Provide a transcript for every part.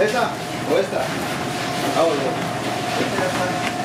¿Esa o esta? Ah, bueno.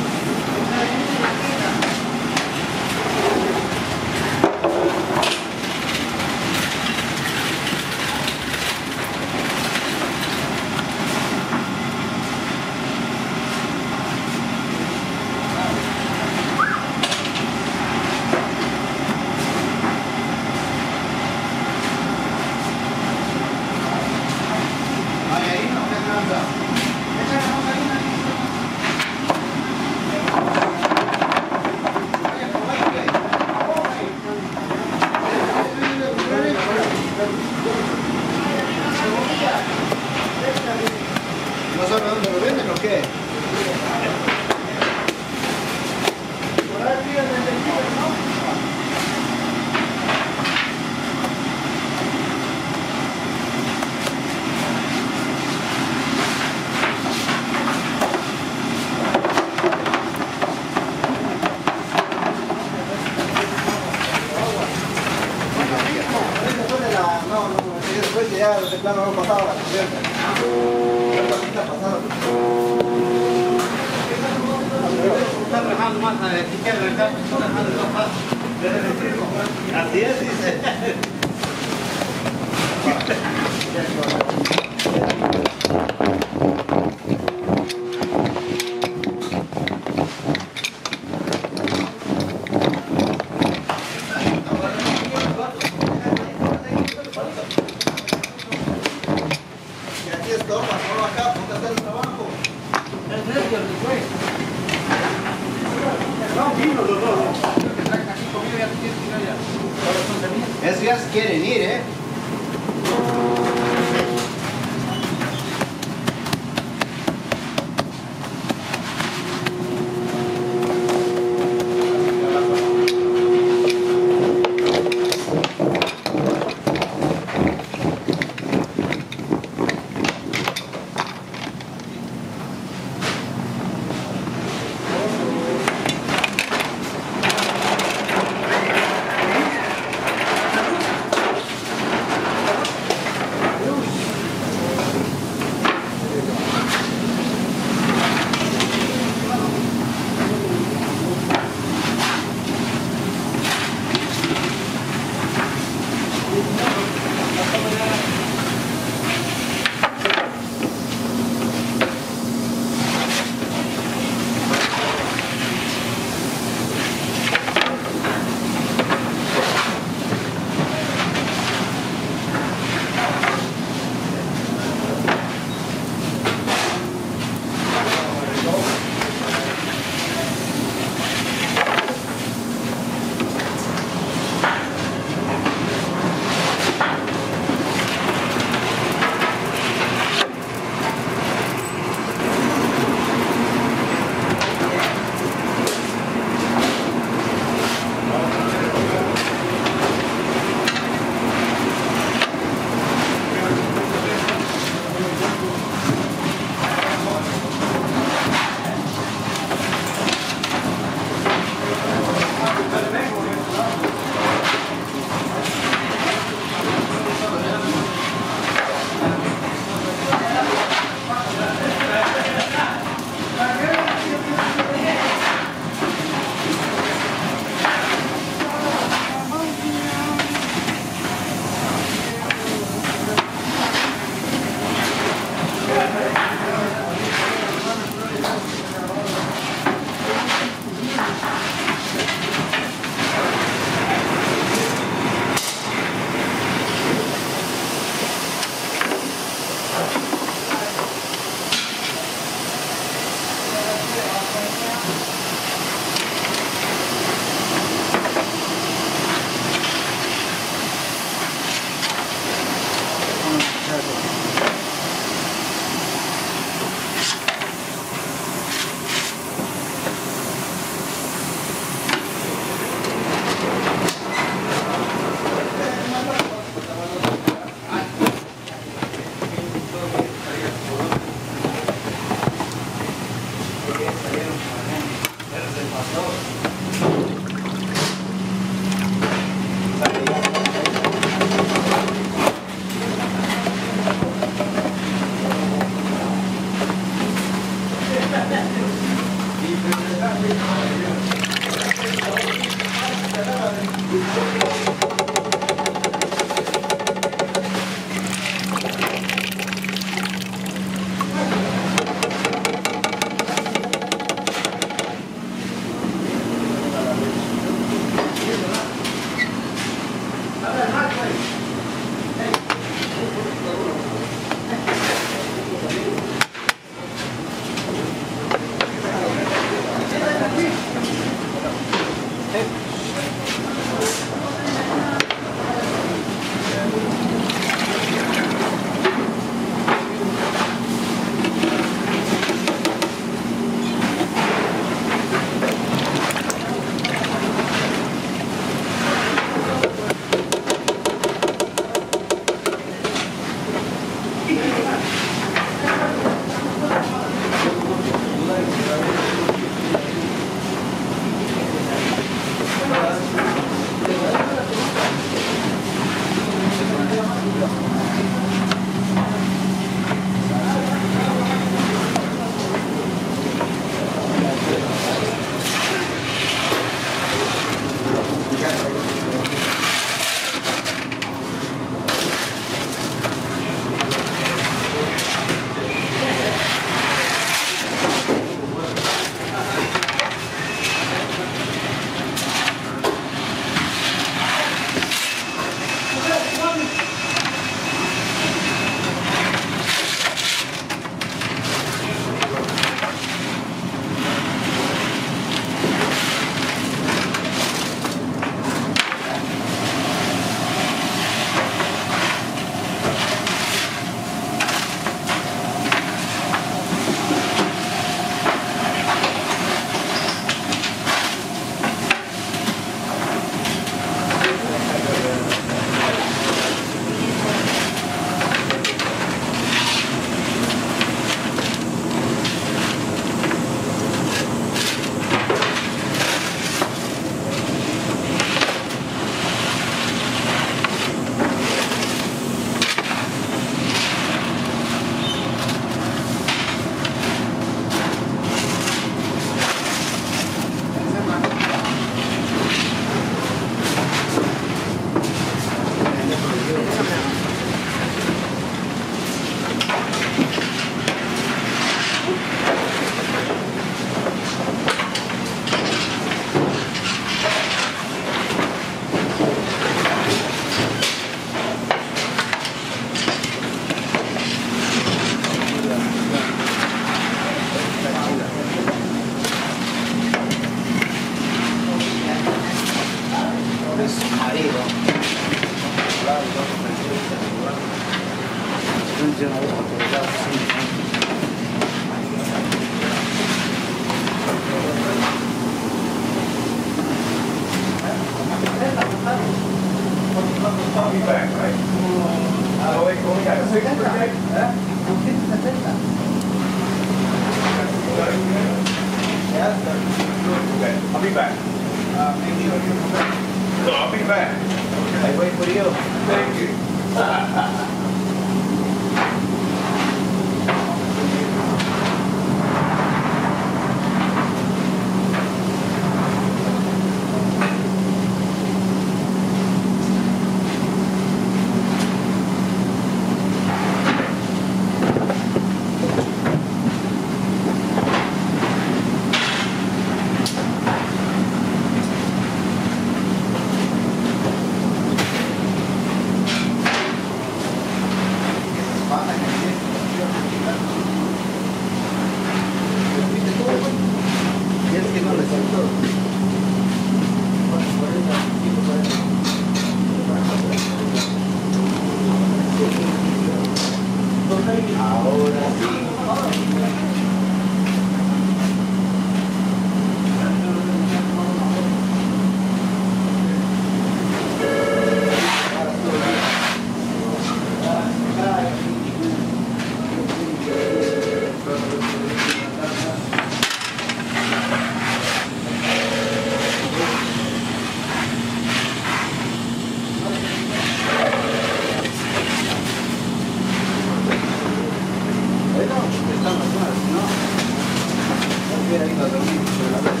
Gracias.